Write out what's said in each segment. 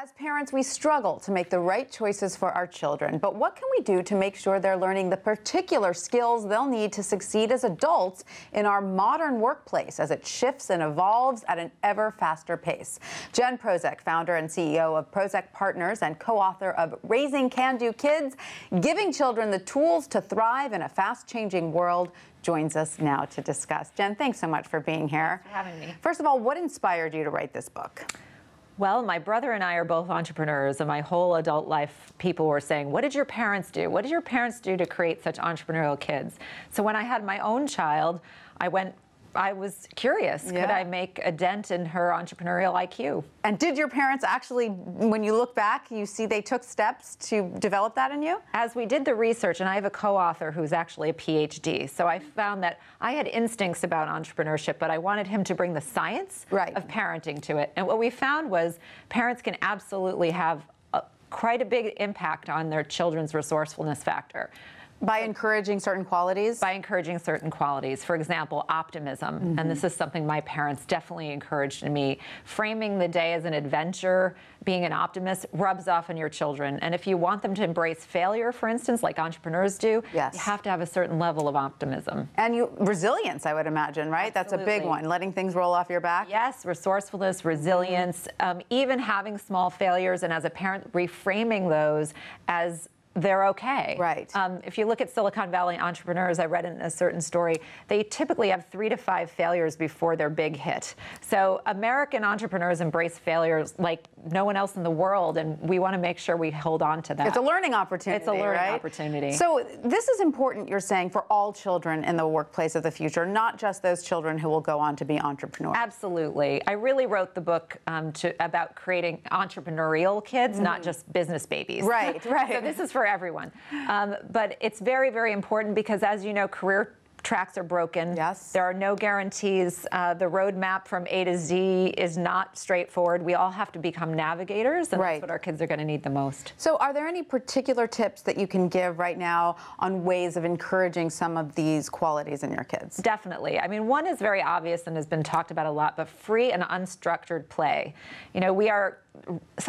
As parents, we struggle to make the right choices for our children, but what can we do to make sure they're learning the particular skills they'll need to succeed as adults in our modern workplace as it shifts and evolves at an ever faster pace? Jen Prosek, founder and CEO of Prosek Partners and co-author of Raising Can-Do Kids, Giving Children the Tools to Thrive in a Fast-Changing World, joins us now to discuss. Jen, thanks so much for being here. Thanks for having me. First of all, what inspired you to write this book? Well, my brother and I are both entrepreneurs, and my whole adult life, people were saying, What did your parents do? What did your parents do to create such entrepreneurial kids? So when I had my own child, I went I was curious. Yeah. Could I make a dent in her entrepreneurial IQ? And did your parents actually, when you look back, you see they took steps to develop that in you? As we did the research, and I have a co author who's actually a PhD, so I found that I had instincts about entrepreneurship, but I wanted him to bring the science right. of parenting to it. And what we found was parents can absolutely have a, quite a big impact on their children's resourcefulness factor. By encouraging certain qualities? By encouraging certain qualities. For example, optimism. Mm -hmm. And this is something my parents definitely encouraged in me. Framing the day as an adventure, being an optimist, rubs off on your children. And if you want them to embrace failure, for instance, like entrepreneurs do, yes. you have to have a certain level of optimism. And you resilience, I would imagine, right? Absolutely. That's a big one. Letting things roll off your back? Yes, resourcefulness, resilience, um, even having small failures, and as a parent, reframing those as they're okay. Right. Um, if you look at Silicon Valley entrepreneurs, I read in a certain story, they typically have three to five failures before their big hit. So American entrepreneurs embrace failures like no one else in the world, and we want to make sure we hold on to that. It's a learning opportunity. It's a learning right? opportunity. So this is important, you're saying, for all children in the workplace of the future, not just those children who will go on to be entrepreneurs. Absolutely. I really wrote the book um, to, about creating entrepreneurial kids, mm. not just business babies. Right, right. so this is for everyone. Um, but it's very, very important because, as you know, career tracks are broken. Yes. There are no guarantees. Uh, the roadmap from A to Z is not straightforward. We all have to become navigators, and right. that's what our kids are going to need the most. So, are there any particular tips that you can give right now on ways of encouraging some of these qualities in your kids? Definitely. I mean, one is very obvious and has been talked about a lot, but free and unstructured play. You know, we are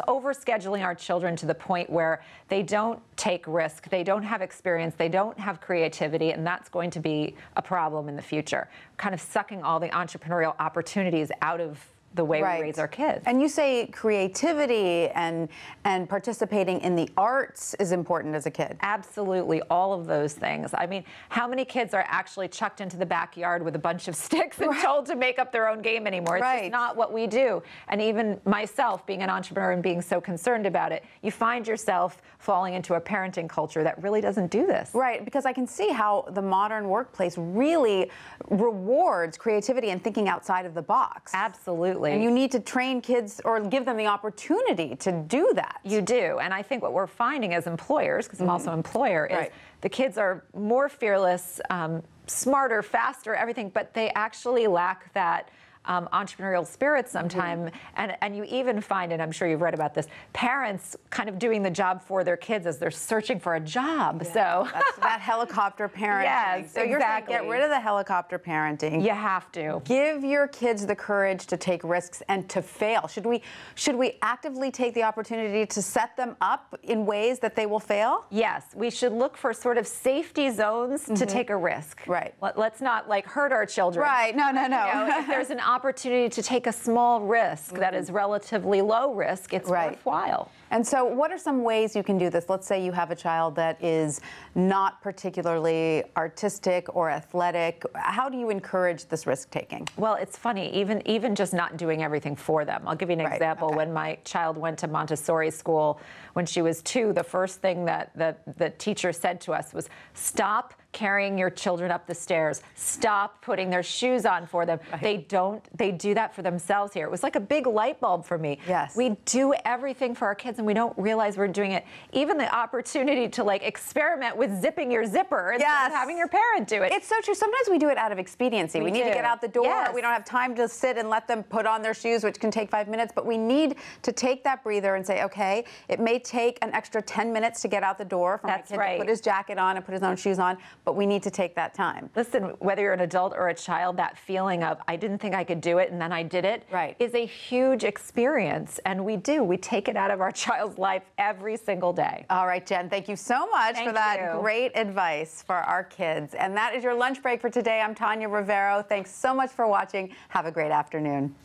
overscheduling our children to the point where they don't take risk, they don't have experience, they don't have creativity, and that's going to be a problem in the future. Kind of sucking all the entrepreneurial opportunities out of the way right. we raise our kids. And you say creativity and and participating in the arts is important as a kid. Absolutely, all of those things. I mean, how many kids are actually chucked into the backyard with a bunch of sticks and right. told to make up their own game anymore? It's right. just not what we do. And even myself, being an entrepreneur and being so concerned about it, you find yourself falling into a parenting culture that really doesn't do this. Right, because I can see how the modern workplace really rewards creativity and thinking outside of the box. Absolutely. Absolutely. And you need to train kids or give them the opportunity to do that. You do. And I think what we're finding as employers, because I'm mm -hmm. also an employer, is right. the kids are more fearless, um, smarter, faster, everything, but they actually lack that um, entrepreneurial spirit mm-hmm. sometime. Mm-hmm. And, and you even find, and I'm sure you've read about this, parents kind of doing the job for their kids as they're searching for a job. Yeah, so that's that helicopter parenting. Yes, so exactly. you're saying get rid of the helicopter parenting. You have to. Give your kids the courage to take risks and to fail. Should we should we actively take the opportunity to set them up in ways that they will fail? Yes, we should look for sort of safety zones mm-hmm. to take a risk. Right. Let, us not like hurt our children. Right. No, no, no. You know, if there's an opportunity to take a small risk mm-hmm. that is relatively low risk, it's right. worthwhile. And so, what are some ways you can do this? Let's say you have a child that is not particularly artistic or athletic. How do you encourage this risk taking? Well, it's funny, even even just not doing everything for them. I'll give you an right. example. Okay. When my child went to Montessori school when she was two, the first thing that the, the teacher said to us was, "Stop carrying your children up the stairs. Stop putting their shoes on for them. Right. They don't, they do that for themselves here. It was like a big light bulb for me. Yes. We do everything for our kids and we don't realize we're doing it. Even the opportunity to like experiment with zipping your zipper instead yes. of having your parent do it. It's so true. Sometimes we do it out of expediency. We, we need do. to get out the door. Yes. We don't have time to sit and let them put on their shoes, which can take five minutes, but we need to take that breather and say, okay, it may take an extra 10 minutes to get out the door for That's my kid right. to put his jacket on and put his own shoes on, but we need to take that time. Listen, whether you're an adult or a child, that feeling of I didn't think I could do it and then I did it right. is a huge experience. And we do. We take it out of our child's life every single day. All right, Jen, thank you so much Thank for that you. great advice for our kids. And that is your lunch break for today. I'm Tanya Rivero. Thanks so much for watching. Have a great afternoon.